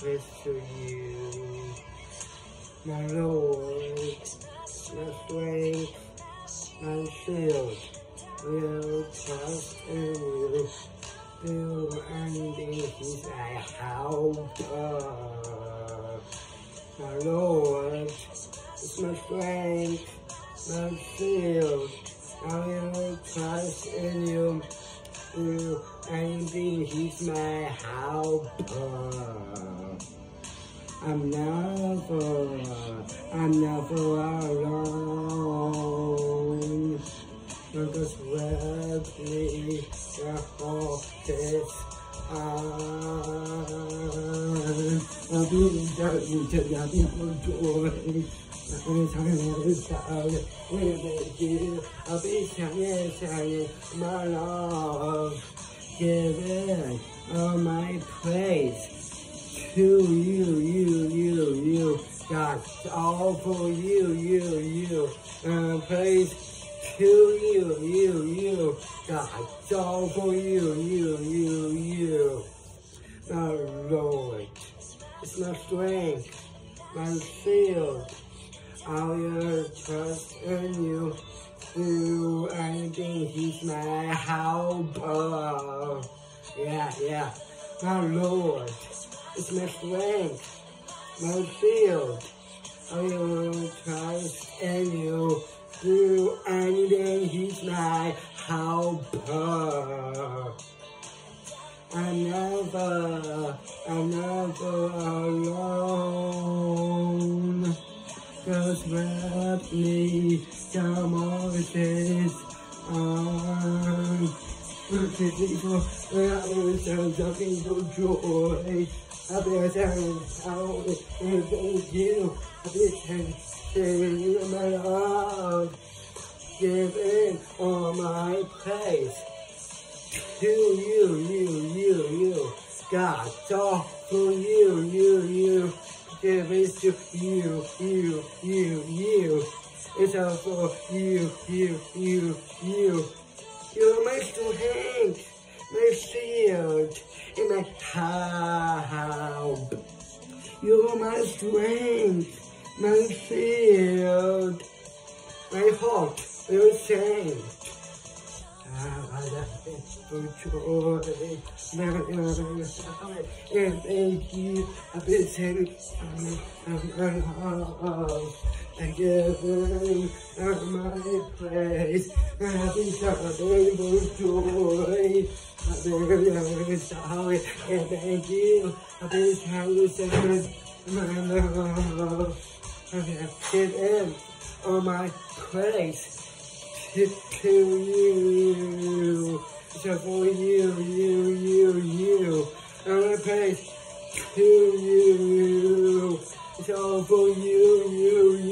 praise to you. My Lord, my strength, my shield, will trust in you. Do anything He's a helper. My Lord, is my strength, my shield. I will trust in you. Do anything He's my helper. I'm never, I'm never alone. With me the whole this I'll be down to nothing for joy. I'll be my love. Give it all my praise to you, you, you, you. God, all for you, you, you. Uh, praise to you, you, you. God, all for you, you, you, you. My Lord, it's my strength, my shield. I will trust in you. Do anything, He's my helper. Yeah, yeah. My Lord, it's my strength, my shield. I will trust in you. Do anything, He's my helper. I'm never alone. Cause with me, come on, this on. People, when I was talking for joy, I've been telling how and thank you. I've been you my love. Give in all my praise to you, you, you, you. God, all for you, you, you. It to you, you, you, you. It's all for you, you, you, you. You're my strength, my shield, and my help. You're my strength, my shield, my heart will change. For sharing my been shouting for joy. I've been sorry, and thank you. I've been shouting my love. Give in all my to, to you. So for you, you, you, you. And I praise to you. It's all for you, you, you, you.